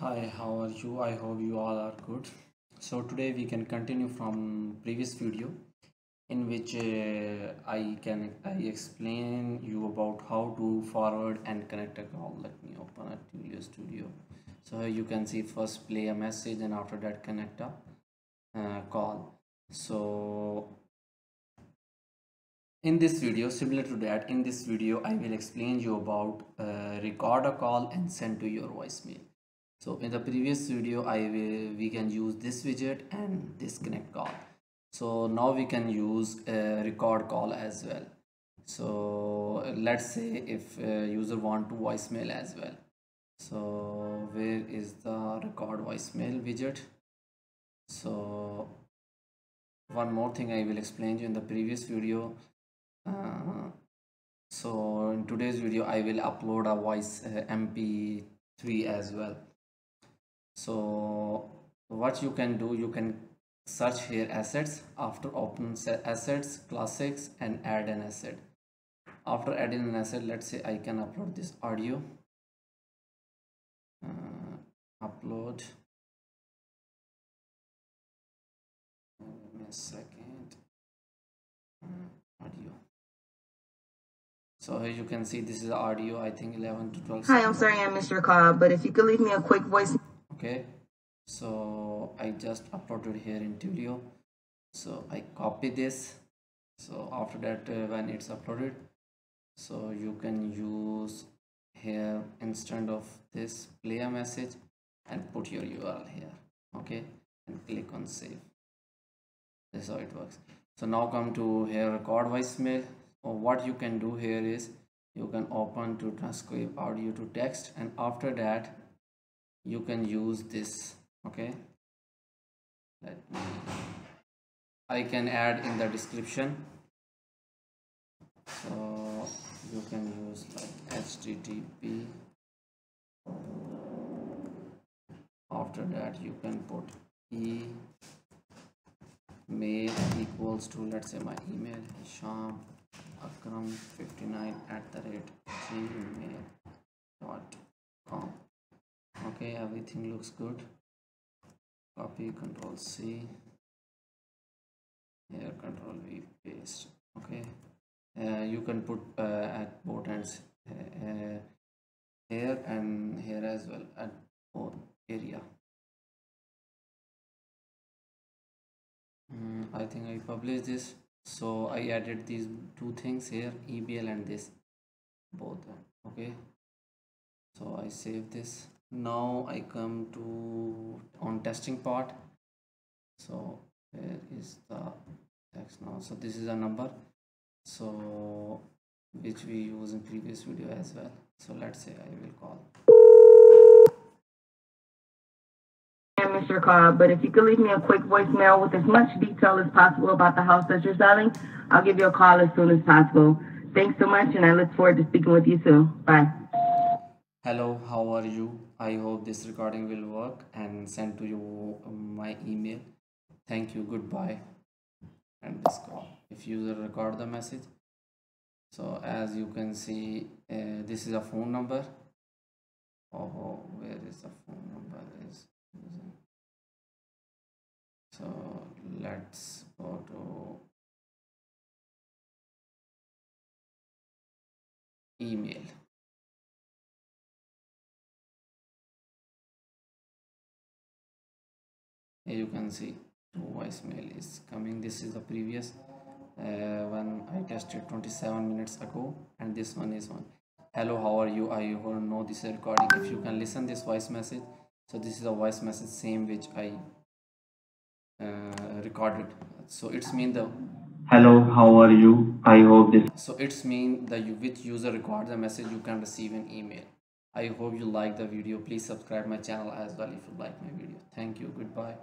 Hi, how are you? I hope you all are good. So today we can continue from previous video in which uh, I can I explain you about how to forward and connect a call. Let me open a Twilio Studio. So you can see first play a message and after that connect a uh, call. So in this video similar to that in this video I will explain you about uh, record a call and send to your voicemail so in the previous video i will we can use this widget and disconnect call. So now we can use a record call as well. So let's say if user want to voicemail as well. So where is the record voicemail widget? So one more thing i will explain you in the previous video. Uh, so in today's video i will upload a voice uh, mp3 as well so what you can do you can search here assets after open assets classics and add an asset. After adding an asset let's say i can upload this audio. Uh, upload. A second. Uh, audio. So here you can see this is audio i think 11 to 12 Hi, I'm sorry I missed your call, but if you could leave me a quick voice okay? So I just uploaded here in Twilio so I copy this. So after that uh, when it's uploaded so you can use here instead of this play a message and put your URL here okay? And click on save. This is how it works. So now come to here record voicemail so what you can do here is you can open to transcribe audio to text and after that you can use this okay? Let me I can add in the description. So you can use like http after that you can put e mail equals to let's say my email sham akram 59 at the rate gmail okay everything looks good. Copy control c. Here control v paste. Okay. Uh, you can put uh, at both ends uh, here and here as well at both area. Mm, i think i published this. So i added these two things here ebl and this both okay. So i save this now I come to on testing part so where is the text now so this is a number so which we use in previous video as well so let's say I will call Mr. Call, but if you could leave me a quick voicemail with as much detail as possible about the house that you're selling, I'll give you a call as soon as possible. Thanks so much, and I look forward to speaking with you soon. Bye hello how are you? I hope this recording will work and send to you my email. Thank you goodbye. And this call. If user record the message. So as you can see uh, this is a phone number. Oh where is the phone number is? So let's go to email you can see two voicemail is coming. This is the previous uh, when I tested 27 minutes ago and this one is one. Hello how are you? I know this is recording. If you can listen this voice message so this is a voice message same which I uh, recorded. So it's mean the hello how are you? I hope this so it's mean that you which user record the message you can receive an email. I hope you like the video. Please subscribe my channel as well if you like my video. Thank you. Goodbye